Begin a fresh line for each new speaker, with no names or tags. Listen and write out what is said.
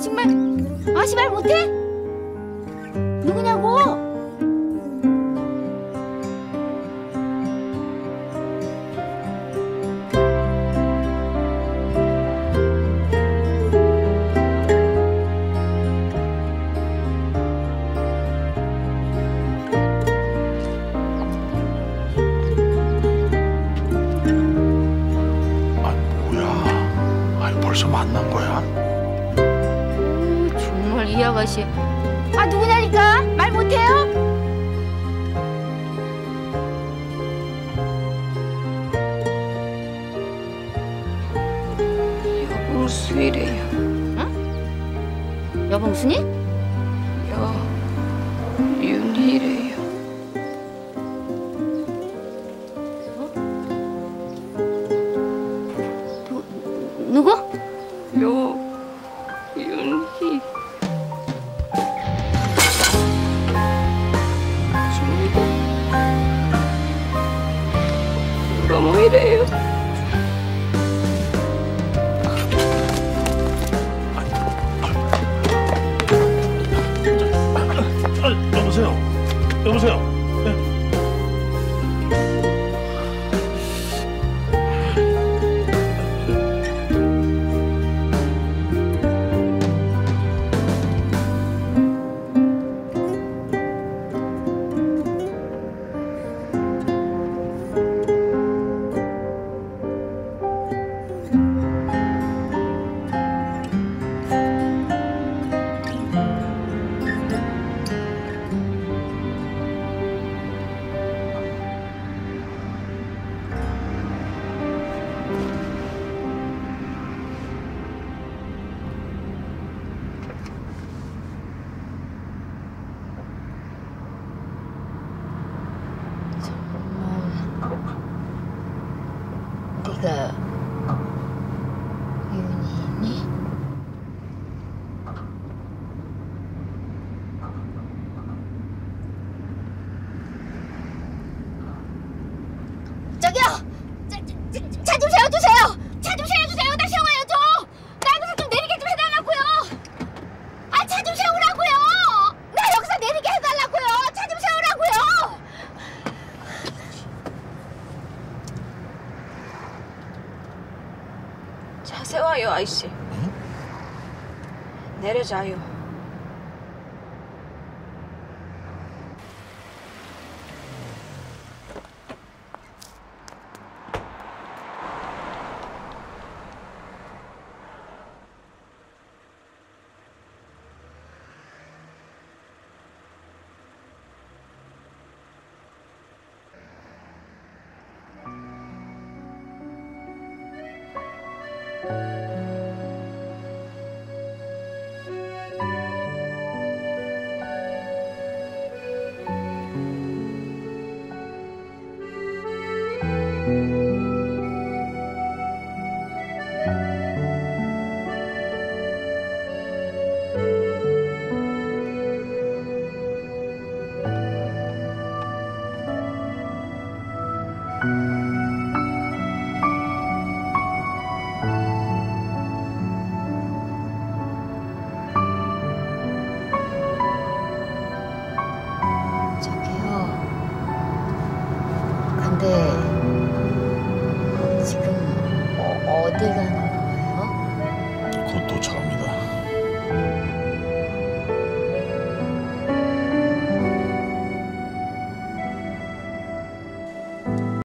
정말 아씨 말 못해? 누구냐고? 이 아가씨 아 누구냐니까 말 못해요?
여봉수이래요.
여봉순이?
여윤희래요.
누구?
여윤희. 뭐 이래요?
아, 여보세요. 여보세요.
的
아이씨. 응? 내려자요. 对